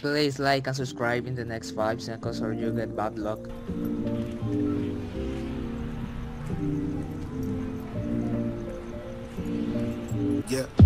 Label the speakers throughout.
Speaker 1: Please like and subscribe in the next 5 seconds or you get bad luck.
Speaker 2: Yeah.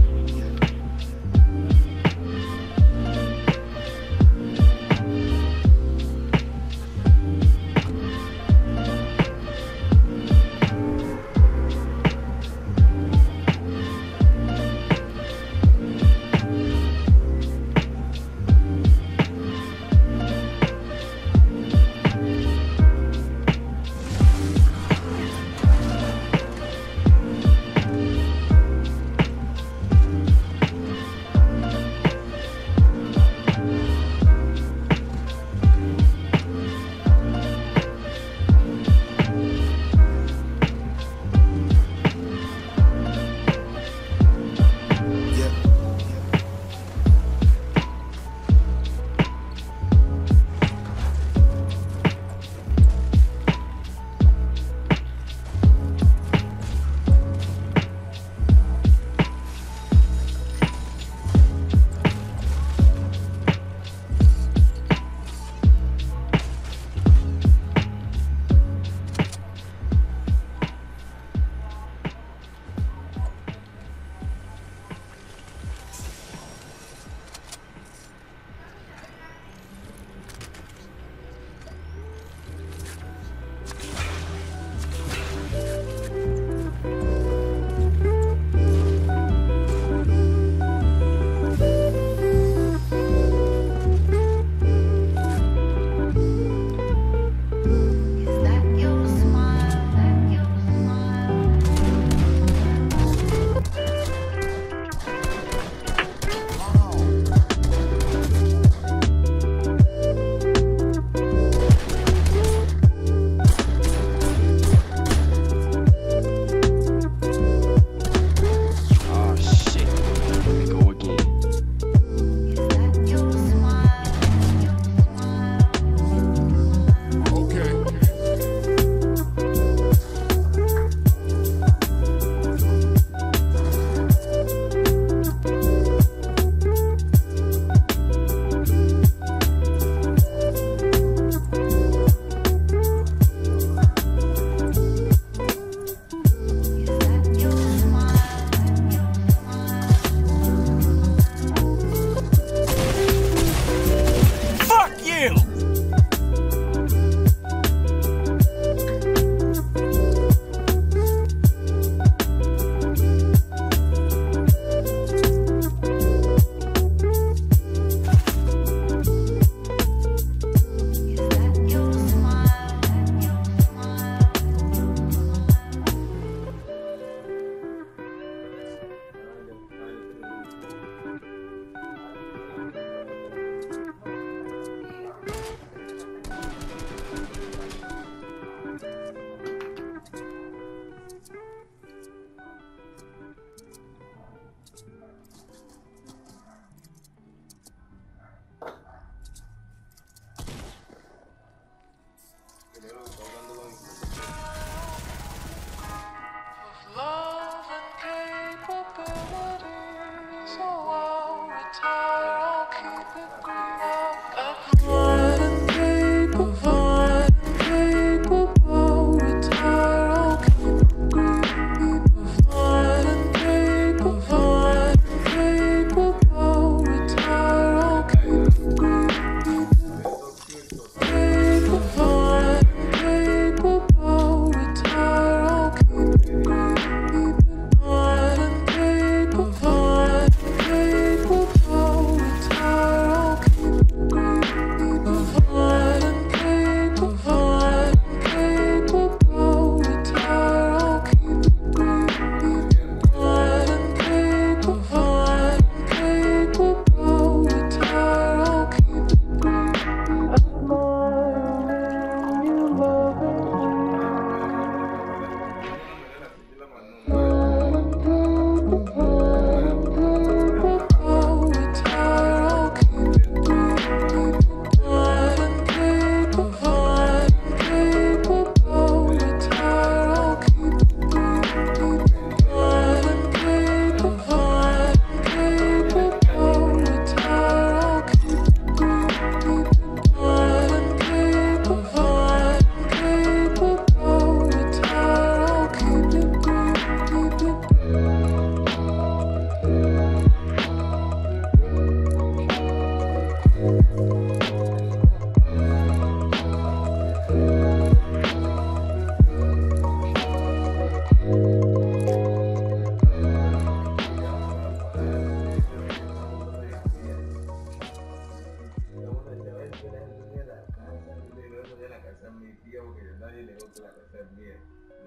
Speaker 2: Casa es mía.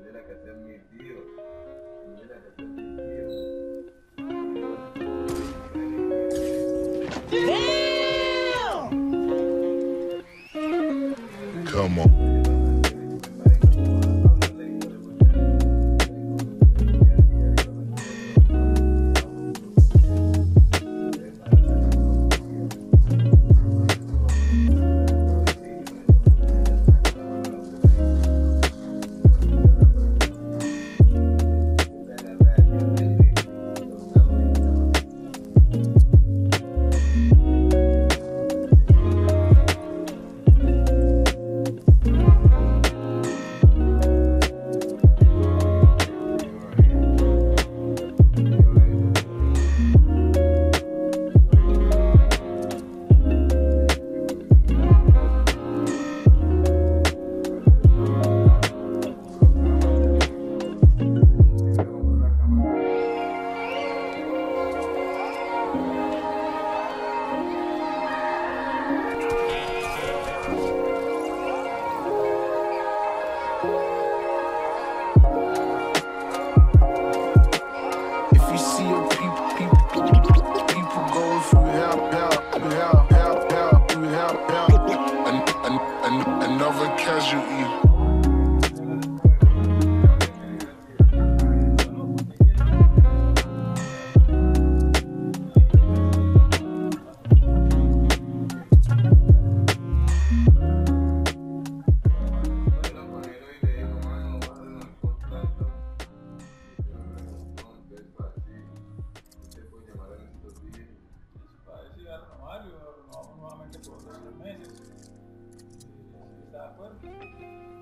Speaker 2: Yo la casa es mi tío. Yo la casa es mi tío.
Speaker 3: Come on.
Speaker 4: Nuevamente por dos meses. Si está de acuerdo.